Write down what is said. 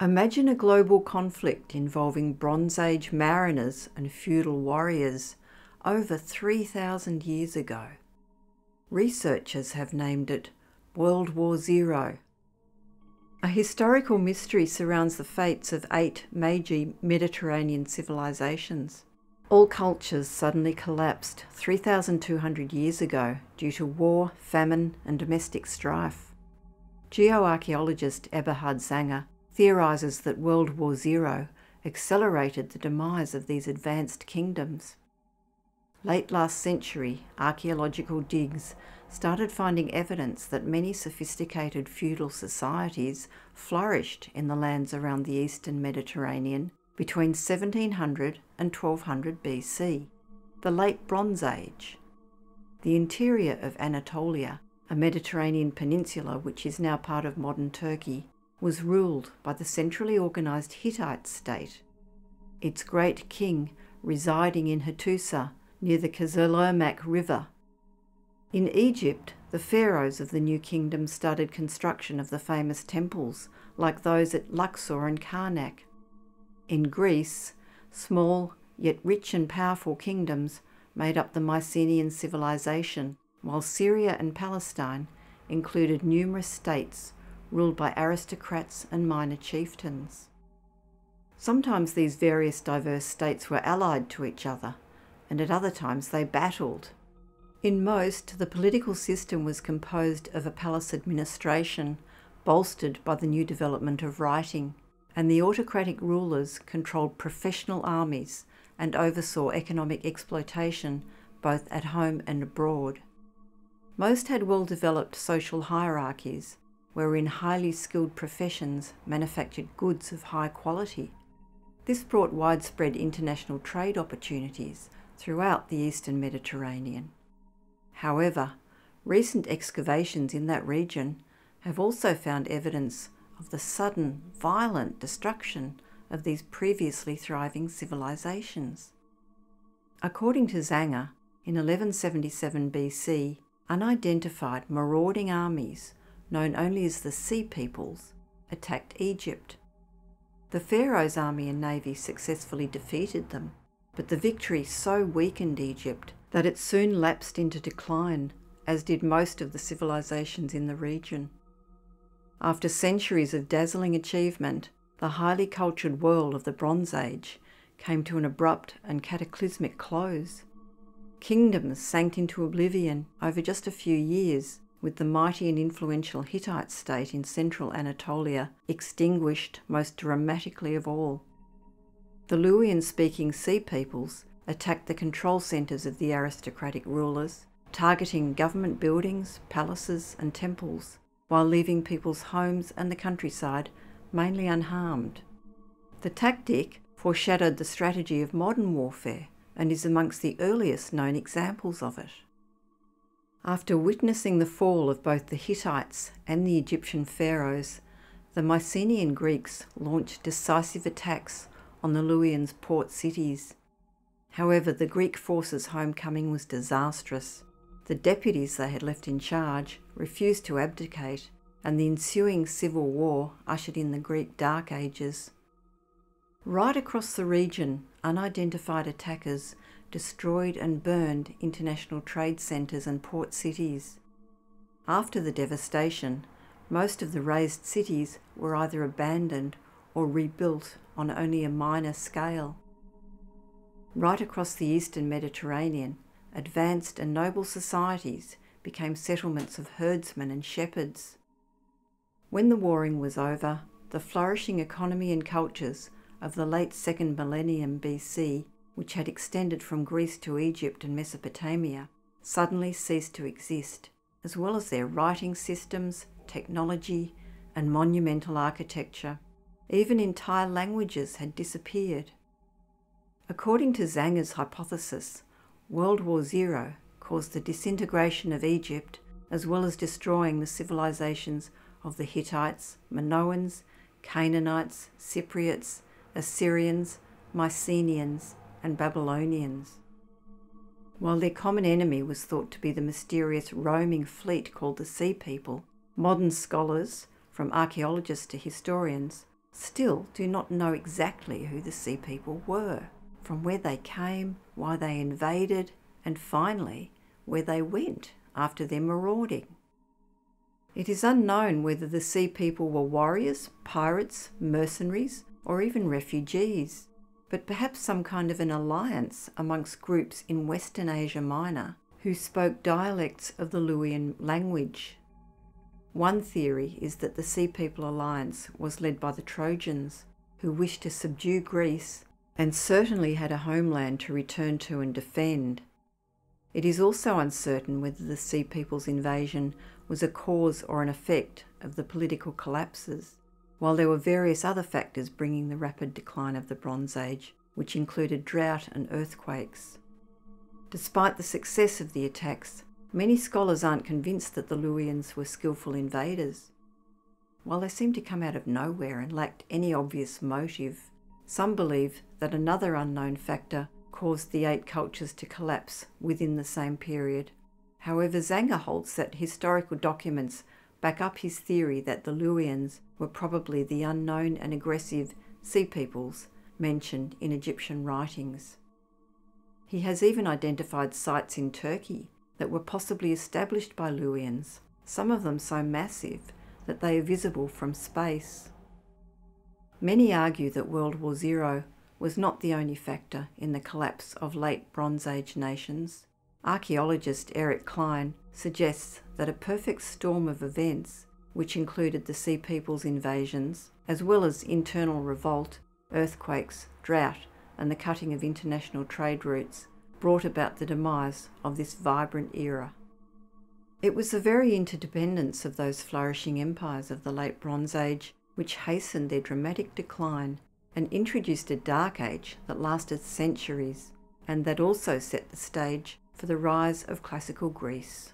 Imagine a global conflict involving Bronze Age mariners and feudal warriors over 3,000 years ago. Researchers have named it World War Zero. A historical mystery surrounds the fates of eight major Mediterranean civilizations. All cultures suddenly collapsed 3,200 years ago due to war, famine, and domestic strife. Geoarchaeologist Eberhard Zangger theorises that World War Zero accelerated the demise of these advanced kingdoms. Late last century, archaeological digs started finding evidence that many sophisticated feudal societies flourished in the lands around the eastern Mediterranean between 1700 and 1200 BC, the Late Bronze Age. The interior of Anatolia, a Mediterranean peninsula which is now part of modern Turkey, was ruled by the centrally organised Hittite state, its great king residing in Hattusa near the Kızılırmak River. In Egypt, the pharaohs of the new kingdom started construction of the famous temples, like those at Luxor and Karnak. In Greece, small yet rich and powerful kingdoms made up the Mycenaean civilization, while Syria and Palestine included numerous states ruled by aristocrats and minor chieftains. Sometimes these various diverse states were allied to each other, and at other times they battled. In most, the political system was composed of a palace administration, bolstered by the new development of writing, and the autocratic rulers controlled professional armies and oversaw economic exploitation both at home and abroad. Most had well developed social hierarchies, wherein highly skilled professions manufactured goods of high quality. This brought widespread international trade opportunities throughout the eastern Mediterranean. However, recent excavations in that region have also found evidence of the sudden, violent destruction of these previously thriving civilizations. According to Zangger, in 1177 BC, unidentified marauding armies, known only as the Sea Peoples, attacked Egypt. The Pharaoh's army and navy successfully defeated them but the victory so weakened Egypt that it soon lapsed into decline, as did most of the civilizations in the region. After centuries of dazzling achievement, the highly cultured world of the Bronze Age came to an abrupt and cataclysmic close. Kingdoms sank into oblivion over just a few years, with the mighty and influential Hittite state in central Anatolia extinguished most dramatically of all. The Luwian speaking Sea Peoples attacked the control centres of the aristocratic rulers, targeting government buildings, palaces, and temples, while leaving people's homes and the countryside mainly unharmed. The tactic foreshadowed the strategy of modern warfare and is amongst the earliest known examples of it. After witnessing the fall of both the Hittites and the Egyptian pharaohs, the Mycenaean Greeks launched decisive attacks on the Luwians' port cities. However, the Greek forces' homecoming was disastrous. The deputies they had left in charge refused to abdicate, and the ensuing civil war ushered in the Greek Dark Ages. Right across the region, unidentified attackers destroyed and burned international trade centres and port cities. After the devastation, most of the razed cities were either abandoned or rebuilt on only a minor scale. Right across the eastern Mediterranean, advanced and noble societies became settlements of herdsmen and shepherds. When the warring was over, the flourishing economy and cultures of the late second millennium BC, which had extended from Greece to Egypt and Mesopotamia, suddenly ceased to exist, as well as their writing systems, technology, and monumental architecture. Even entire languages had disappeared. According to Zangger's hypothesis, World War Zero caused the disintegration of Egypt as well as destroying the civilizations of the Hittites, Minoans, Canaanites, Cypriots, Assyrians, Mycenaeans, and Babylonians. While their common enemy was thought to be the mysterious roaming fleet called the Sea People, modern scholars, from archaeologists to historians, still do not know exactly who the Sea People were, from where they came, why they invaded, and finally where they went after their marauding. It is unknown whether the Sea People were warriors, pirates, mercenaries, or even refugees, but perhaps some kind of an alliance amongst groups in Western Asia Minor who spoke dialects of the Luwian language. One theory is that the Sea People alliance was led by the Trojans, who wished to subdue Greece and certainly had a homeland to return to and defend. It is also uncertain whether the Sea People's invasion was a cause or an effect of the political collapses, while there were various other factors bringing the rapid decline of the Bronze Age, which included drought and earthquakes. Despite the success of the attacks, many scholars aren't convinced that the Luwians were skillful invaders. While they seem to come out of nowhere and lacked any obvious motive, some believe that another unknown factor caused the eight cultures to collapse within the same period. However, Zangger holds that historical documents back up his theory that the Luwians were probably the unknown and aggressive sea peoples mentioned in Egyptian writings. He has even identified sites in Turkey that were possibly established by Luwians, some of them so massive that they are visible from space. Many argue that World War Zero was not the only factor in the collapse of late Bronze Age nations. Archaeologist Eric Cline suggests that a perfect storm of events, which included the Sea People's invasions, as well as internal revolt, earthquakes, drought, and the cutting of international trade routes, brought about the demise of this vibrant era. It was the very interdependence of those flourishing empires of the late Bronze Age which hastened their dramatic decline and introduced a dark age that lasted centuries and that also set the stage for the rise of classical Greece.